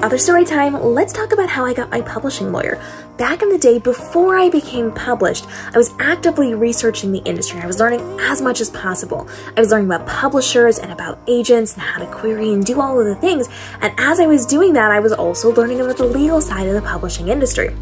Other story time, let's talk about how I got my publishing lawyer. Back in the day, before I became published, I was actively researching the industry. I was learning as much as possible. I was learning about publishers and about agents and how to query and do all of the things. And as I was doing that, I was also learning about the legal side of the publishing industry.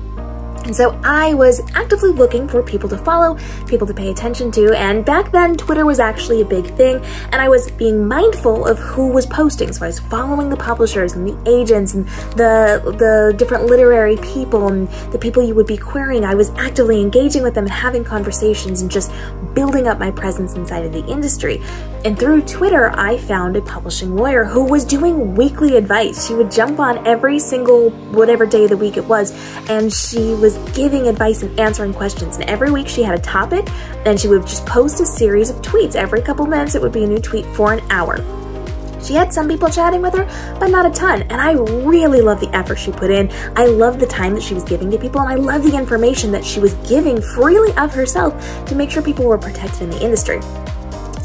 And so I was actively looking for people to follow, people to pay attention to, and back then Twitter was actually a big thing, and I was being mindful of who was posting. So I was following the publishers and the agents and the the different literary people and the people you would be querying. I was actively engaging with them and having conversations and just building up my presence inside of the industry. And through Twitter, I found a publishing lawyer who was doing weekly advice. She would jump on every single whatever day of the week it was, and she was giving advice and answering questions. And every week she had a topic and she would just post a series of tweets. Every couple minutes it would be a new tweet for an hour. She had some people chatting with her, but not a ton. And I really love the effort she put in. I love the time that she was giving to people, and I love the information that she was giving freely of herself to make sure people were protected in the industry.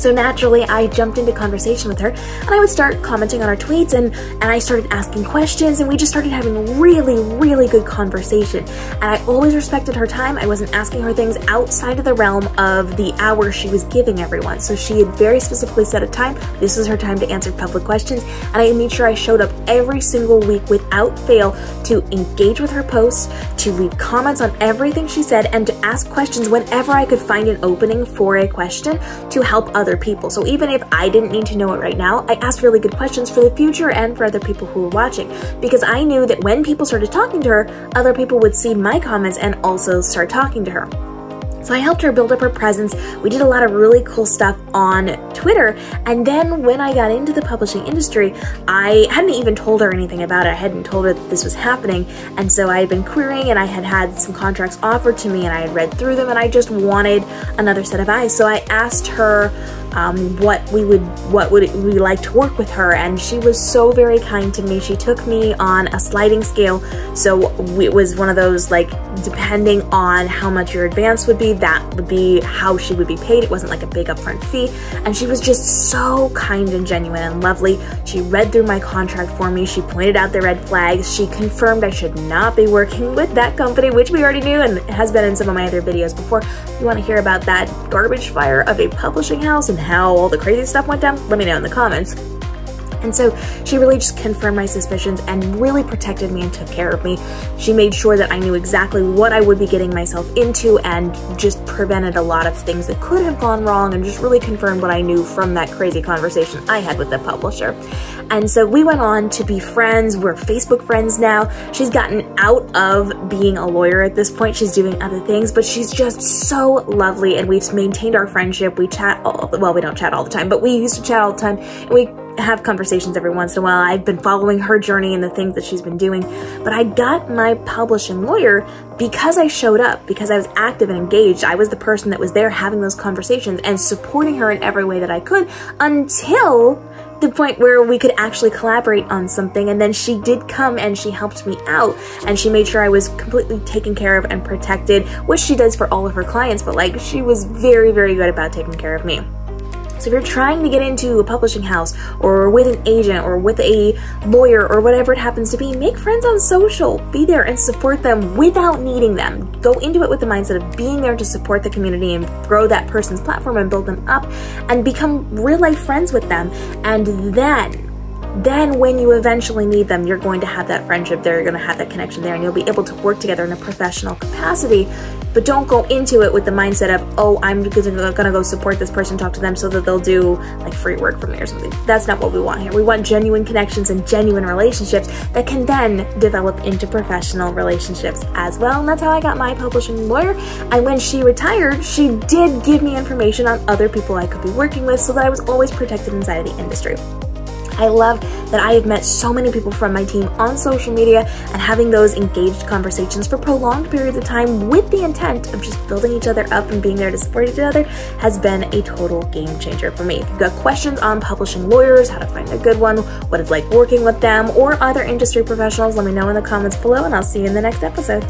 So naturally, I jumped into conversation with her and I would start commenting on her tweets and, and I started asking questions and we just started having really, really good conversation. And I always respected her time. I wasn't asking her things outside of the realm of the hour she was giving everyone. So she had very specifically set a time. This was her time to answer public questions. And I made sure I showed up every single week without fail to engage with her posts, to leave comments on everything she said, and to ask questions whenever I could find an opening for a question to help others other people. So even if I didn't need to know it right now, I asked really good questions for the future and for other people who were watching because I knew that when people started talking to her, other people would see my comments and also start talking to her. So I helped her build up her presence. We did a lot of really cool stuff on Twitter. And then when I got into the publishing industry, I hadn't even told her anything about it. I hadn't told her that this was happening. And so I had been querying and I had had some contracts offered to me and I had read through them and I just wanted another set of eyes. So I asked her um, what we would what would we like to work with her and she was so very kind to me she took me on a sliding scale so it was one of those like depending on how much your advance would be that would be how she would be paid. It wasn't like a big upfront fee. And she was just so kind and genuine and lovely. She read through my contract for me. She pointed out the red flags. She confirmed I should not be working with that company which we already knew and has been in some of my other videos before. If you want to hear about that garbage fire of a publishing house and how all the crazy stuff went down, let me know in the comments. And so she really just confirmed my suspicions and really protected me and took care of me. She made sure that I knew exactly what I would be getting myself into and just prevented a lot of things that could have gone wrong and just really confirmed what I knew from that crazy conversation I had with the publisher. And so we went on to be friends. We're Facebook friends now. She's gotten out of being a lawyer at this point. She's doing other things, but she's just so lovely and we've maintained our friendship. We chat all, well, we don't chat all the time, but we used to chat all the time and we have conversations every once in a while. I've been following her journey and the things that she's been doing. But I got my publishing lawyer because I showed up, because I was active and engaged. I was the person that was there having those conversations and supporting her in every way that I could until the point where we could actually collaborate on something and then she did come and she helped me out and she made sure I was completely taken care of and protected which she does for all of her clients but like she was very very good about taking care of me. So if you're trying to get into a publishing house or with an agent or with a lawyer or whatever it happens to be, make friends on social. Be there and support them without needing them. Go into it with the mindset of being there to support the community and grow that person's platform and build them up and become real life friends with them. And then then when you eventually need them, you're going to have that friendship there, you're going to have that connection there, and you'll be able to work together in a professional capacity. But don't go into it with the mindset of, oh, I'm going to go support this person, talk to them so that they'll do like free work for me or something. That's not what we want here. We want genuine connections and genuine relationships that can then develop into professional relationships as well. And that's how I got my publishing lawyer. And when she retired, she did give me information on other people I could be working with so that I was always protected inside of the industry. I love that I have met so many people from my team on social media and having those engaged conversations for prolonged periods of time with the intent of just building each other up and being there to support each other has been a total game changer for me. If you've got questions on publishing lawyers, how to find a good one, what it's like working with them, or other industry professionals, let me know in the comments below and I'll see you in the next episode.